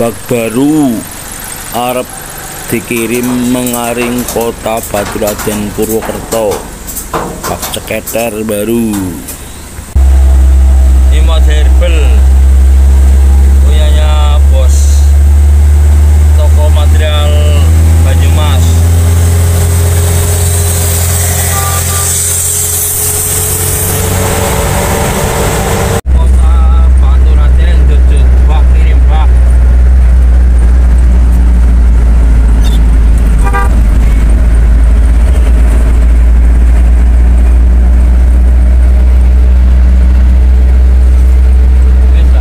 bak baru arep dikirim mengaring kota Baturaden Purwokerto. Bak ceketer baru Imad Herbal punyanya bos toko material Banyumas kota Baturaden jujut bak kirim bak Bisa.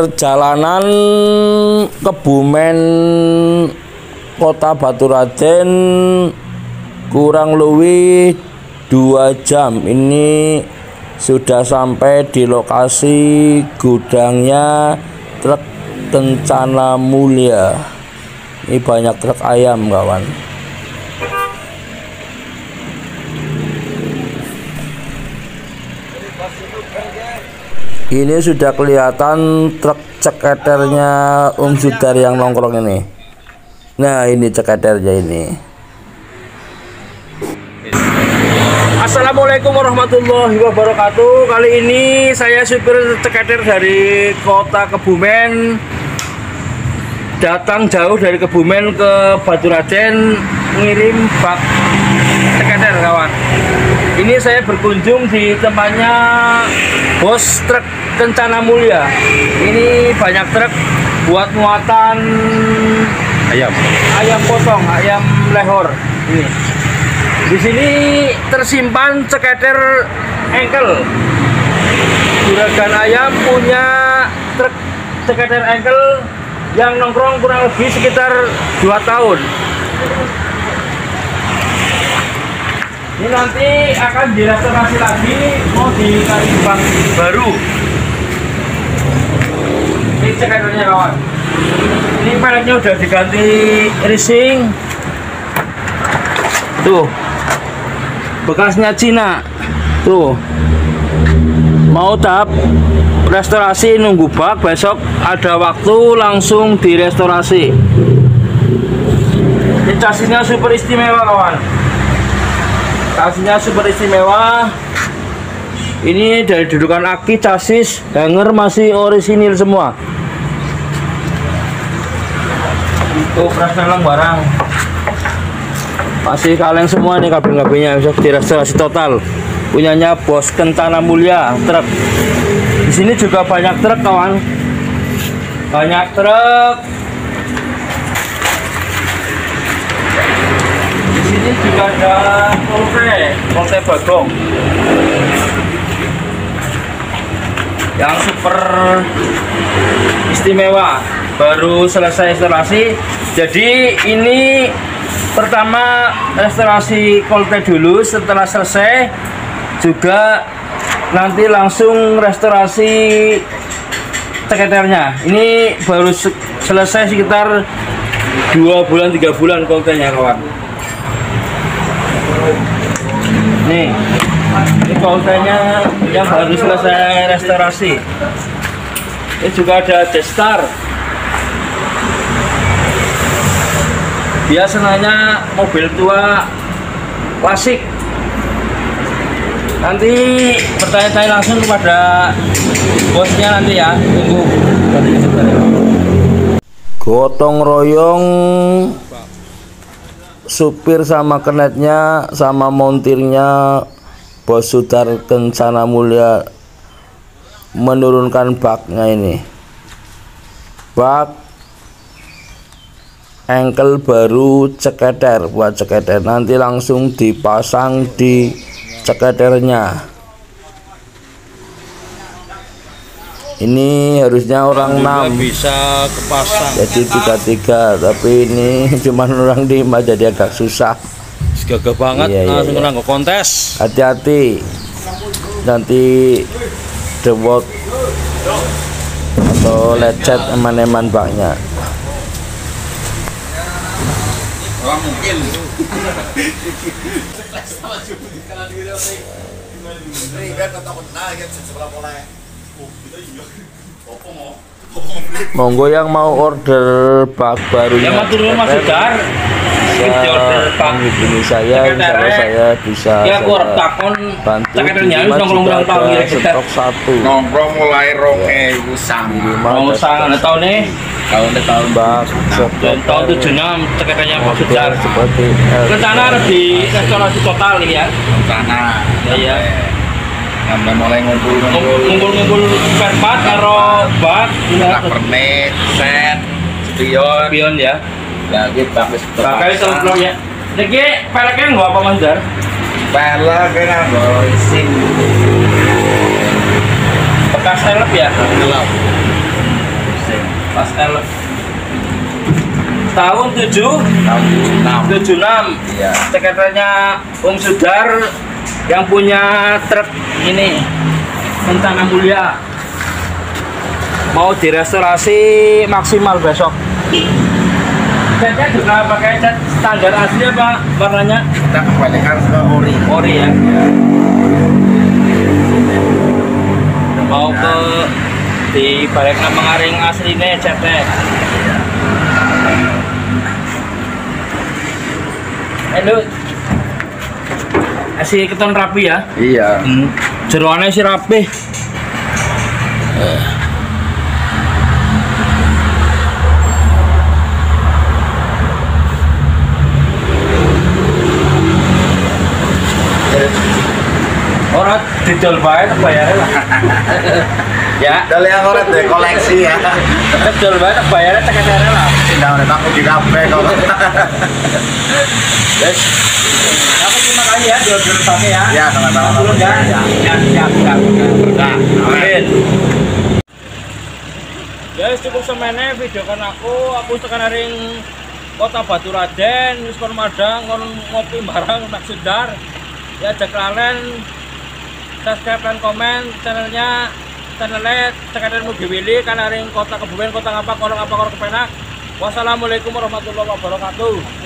Perjalanan Kebumen Kota Baturaden kurang lebih dua jam. Ini sudah sampai di lokasi gudangnya truk Kencana Mulia. Ini banyak truk ayam kawan ini sudah kelihatan truk ceketernya Om Sudar yang nongkrong ini. Nah ini ceketernya ini. Assalamualaikum warahmatullahi wabarakatuh. Kali ini saya supir ceketer dari kota Kebumen. Datang jauh dari Kebumen ke Baturaden Ngirim bak ceketer kawan. Ini saya berkunjung di tempatnya Bos Truk Kencana Mulia Ini banyak truk buat muatan ayam ayam potong, ayam lehor ini. Di sini tersimpan ceketer engkel. Juragan ayam punya truk ceketer engkel yang nongkrong kurang lebih sekitar 2 tahun. Ini nanti akan direstorasi lagi, mau dikasih bang baru. Ceketernya kawan. Ini peleknya udah diganti racing tuh. Bekasnya Cina. Tuh. Mau tahap restorasi nunggu bak besok ada waktu langsung direstorasi. Ini chasisnya super istimewa kawan. Chasisnya super istimewa. Ini dari dudukan aki chassis hanger masih orisinil semua itu lelang barang. Masih kaleng semua nih kabin-kabinnya bisa direstorasi total. Punyanya bos Kentana Mulia truk. Di sini juga banyak truk kawan. Banyak truk. Di sini juga ada Volte Volte Bagong yang super istimewa baru selesai restorasi jadi ini pertama restorasi kolte dulu setelah selesai juga nanti langsung restorasi ceketernya ini baru se- selesai sekitar dua bulan tiga bulan koltenya kawan. Nih ini koltenya yang baru selesai restorasi. Ini juga ada Destar dia senangnya mobil tua klasik. Nanti bertanya-tanya langsung kepada bosnya nanti ya tunggu. Gotong royong supir sama kenetnya sama montirnya bos Sudar Kencana Mulia menurunkan baknya ini. Bak engkel baru ceketer buat ceketer nanti langsung dipasang di ceketernya ini harusnya orang 6 bisa kepasang. Jadi tiga tiga tapi ini cuma orang lima jadi agak susah. Gagah banget Iya, iya, langsung iya. kontes. Hati-hati. Nanti dewot atau lecet eman-eman baknya Monggo yang mau order bak barunya. Ya matur nuwun Mas Sudar. Menghubungi saya Sekretariat. saya bisa Ya aku saya takon bantu di juga ada stok satu. Nongkrong mulai rong ewu sama Minimal Mau ada sangat stok tahun nih. tahun ke tahun bak tahun 76 sekretariatnya Pak Sudar. seperti Rencana harus di restorasi total nih ya. sana Ya, ya. sampai mulai ngumpul-ngumpul. Ngumpul-ngumpul spare part karo bak pernik, set, spion, pion ya. Ya gitu bagus Pakai semplong ya. Niki peleknya nggak apa Mas Dar? Pelek kena boisin Bekas elep ya? gelap Pas elep. Tahun 7 tahun enam. 76 iya. Sekretariatnya Om Sudar yang punya truk ini. Kencana Mulia mau direstorasi maksimal besok catnya juga pakai cat standar asli apa warnanya kita kebanyakan suka ori ori ya mau ke di balik mengaring aslinya catnya Halo. Asih keton rapi ya. iya Hmm. Jeroane sih rapi. Ora didol bae tak bayare lah. ya, dari yang orang deh koleksi ya didol tak bayare tak kere lah. tidak ada takut di kafe kok Yes. Aku terima kasih ya dua-dua kami ya. ya sama-sama Turun ya. ya Ya, siap. Nah, Amin. Guys, cukup semene video kan aku, aku tekan ring kota Batu Raden, wis kon madang, ngopi bareng nak sudar. Ya ajak kalian subscribe dan komen channelnya channelnya tekan Mugi Willy kan ring kota Kebumen, kota ngapa, korong apa, korong kepenak. Wassalamualaikum warahmatullahi wabarakatuh.